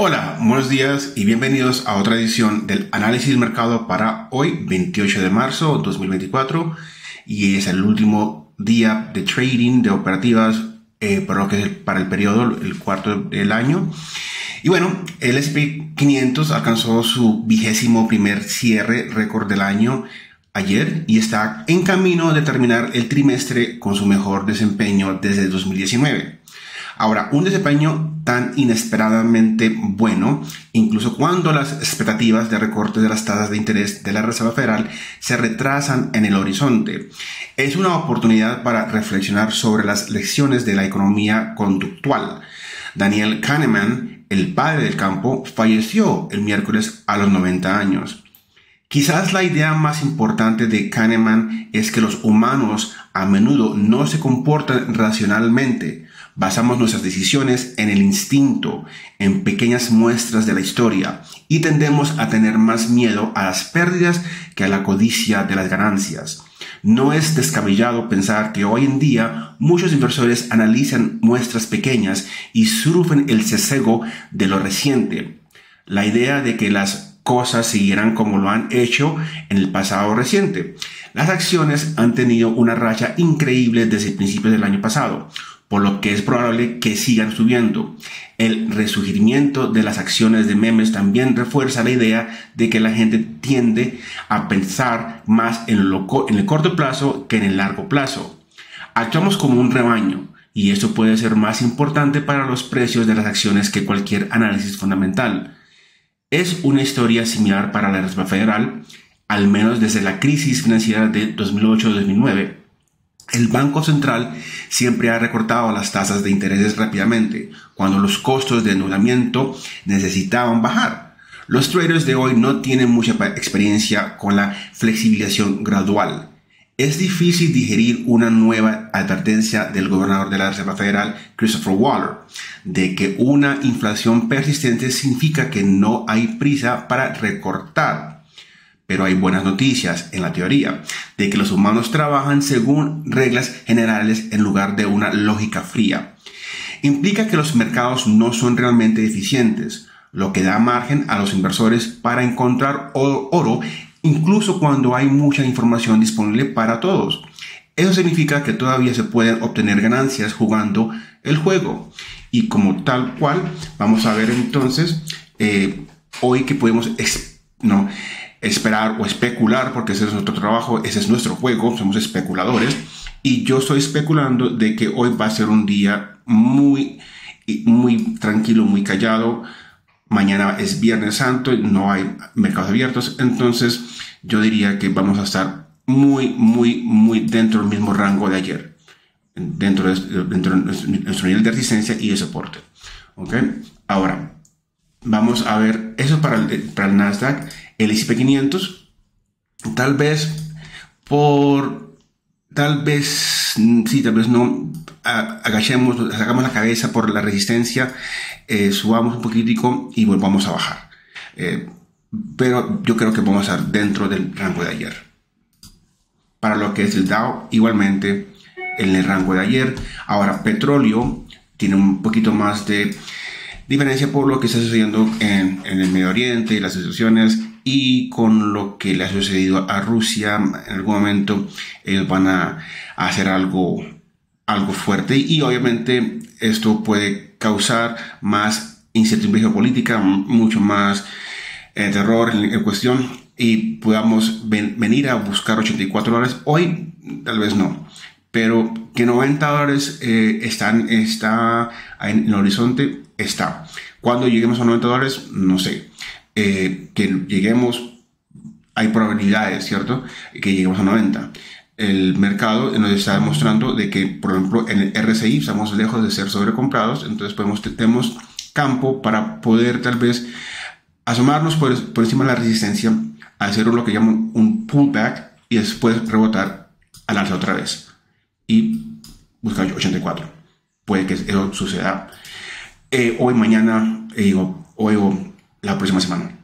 Hola, buenos días y bienvenidos a otra edición del análisis del mercado para hoy, 28 de marzo 2024, y es el último día de trading, de operativas eh, para, lo que es para el periodo, el cuarto del año. Y bueno, el SP 500 alcanzó su vigésimo primer cierre récord del año ayer y está en camino de terminar el trimestre con su mejor desempeño desde 2019. Ahora, un desempeño tan inesperadamente bueno, incluso cuando las expectativas de recorte de las tasas de interés de la Reserva Federal se retrasan en el horizonte, es una oportunidad para reflexionar sobre las lecciones de la economía conductual. Daniel Kahneman, el padre del campo, falleció el miércoles a los 90 años. Quizás la idea más importante de Kahneman es que los humanos a menudo no se comportan racionalmente. Basamos nuestras decisiones en el instinto, en pequeñas muestras de la historia, y tendemos a tener más miedo a las pérdidas que a la codicia de las ganancias. No es descabellado pensar que hoy en día muchos inversores analizan muestras pequeñas y sufren el sesgo de lo reciente. La idea de que las cosas seguirán como lo han hecho en el pasado reciente. Las acciones han tenido una racha increíble desde el principio del año pasado, por lo que es probable que sigan subiendo. El resurgimiento de las acciones de memes también refuerza la idea de que la gente tiende a pensar más en, en el corto plazo que en el largo plazo. Actuamos como un rebaño y eso puede ser más importante para los precios de las acciones que cualquier análisis fundamental. Es una historia similar para la Reserva Federal, al menos desde la crisis financiera de 2008-2009. El Banco Central siempre ha recortado las tasas de intereses rápidamente, cuando los costos de anulamiento necesitaban bajar. Los traders de hoy no tienen mucha experiencia con la flexibilización gradual. Es difícil digerir una nueva advertencia del gobernador de la Reserva Federal, Christopher Waller, de que una inflación persistente significa que no hay prisa para recortar. Pero hay buenas noticias en la teoría, de que los humanos trabajan según reglas generales en lugar de una lógica fría. Implica que los mercados no son realmente eficientes, lo que da margen a los inversores para encontrar oro incluso cuando hay mucha información disponible para todos. Eso significa que todavía se pueden obtener ganancias jugando el juego. Y como tal cual, vamos a ver entonces eh, hoy que podemos no, esperar o especular, porque ese es nuestro trabajo, ese es nuestro juego, somos especuladores. Y yo estoy especulando de que hoy va a ser un día muy, muy tranquilo, muy callado Mañana es Viernes Santo, no hay mercados abiertos, entonces yo diría que vamos a estar muy, muy, muy dentro del mismo rango de ayer, dentro de, dentro de nuestro nivel de resistencia y de soporte. ¿Ok? Ahora, vamos a ver eso para el, para el Nasdaq, el S&P 500, tal vez por, tal vez, sí, tal vez no, agachemos, sacamos la cabeza por la resistencia eh, subamos un poquitico y volvamos a bajar. Eh, pero yo creo que vamos a estar dentro del rango de ayer. Para lo que es el Dow, igualmente en el rango de ayer. Ahora, petróleo tiene un poquito más de diferencia por lo que está sucediendo en, el Medio Oriente y las situaciones y con lo que le ha sucedido a Rusia. En algún momento ellos van a, hacer algo, algo fuerte y obviamente esto puede causar más incertidumbre geopolítica, mucho más eh, terror en, cuestión y podamos venir a buscar 84 dólares. Hoy tal vez no, pero que 90 dólares eh, están, está en el horizonte, está. Cuando lleguemos a 90 dólares, no sé. Eh, que lleguemos, hay probabilidades, ¿cierto? Que lleguemos a 90 el mercado nos está demostrando de que, por ejemplo, en el RSI estamos lejos de ser sobrecomprados, entonces podemos, tenemos campo para poder tal vez asomarnos por, encima de la resistencia, hacer lo que llaman un pullback y después rebotar al alza otra vez y buscar 84. Puede que eso suceda eh, hoy, mañana eh, hoy o la próxima semana.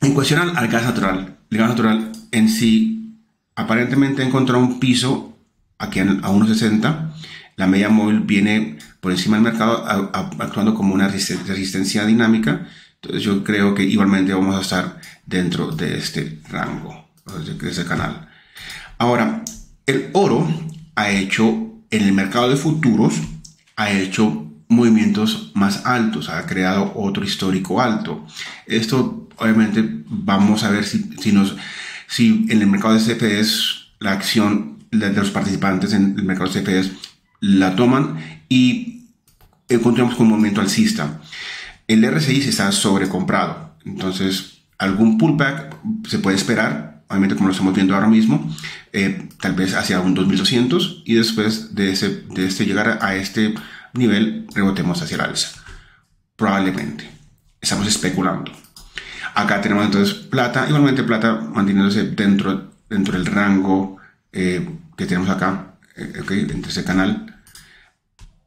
En cuestión al gas natural, el gas natural en sí aparentemente encontrado un piso aquí a 1.60. La media móvil viene por encima del mercado, actuando como una resistencia dinámica. Entonces yo creo que igualmente vamos a estar dentro de este rango, de este canal. Ahora, el oro ha hecho en el mercado de futuros, ha hecho movimientos más altos, ha creado otro histórico alto. Esto obviamente vamos a ver si, si, nos, si en el mercado de CPS la acción de los participantes en el mercado de CPS la toman y encontramos con un movimiento alcista. El RSI se está sobrecomprado, entonces algún pullback se puede esperar, obviamente como lo estamos viendo ahora mismo, eh, tal vez hacia un 2200 y después de, ese, de este llegar a este nivel rebotemos hacia el alza. Probablemente. Estamos especulando. Acá tenemos entonces plata, igualmente plata manteniéndose dentro, dentro del rango eh, que tenemos acá, eh, okay, dentro ese canal.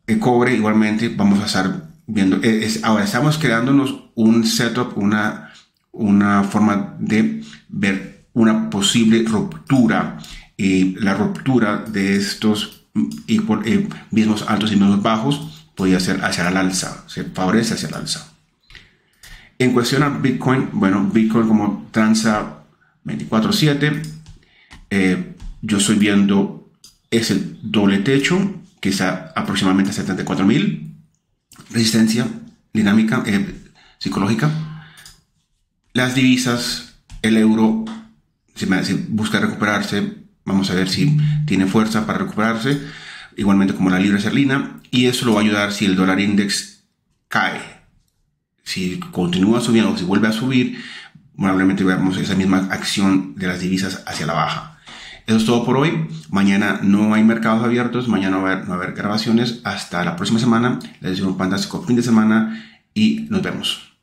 El cobre igualmente vamos a estar viendo. Eh, ahora estamos creándonos un setup, una, una forma de ver una posible ruptura y la ruptura de estos mismos altos y mismos bajos podría ser hacia el alza, se favorece hacia el alza. En cuestión a Bitcoin, bueno, Bitcoin como transa 24/7, eh, yo estoy viendo ese doble techo que está aproximadamente a 74 mil, resistencia dinámica, eh, psicológica. Las divisas, el euro, si, busca recuperarse, vamos a ver si tiene fuerza para recuperarse, igualmente como la libra esterlina, y eso lo va a ayudar si el dólar index cae si continúa subiendo o si vuelve a subir, probablemente veamos esa misma acción de las divisas hacia la baja. Eso es todo por hoy. Mañana no hay mercados abiertos, mañana no va a haber, grabaciones. Hasta la próxima semana. Les deseo un fantástico fin de semana y nos vemos.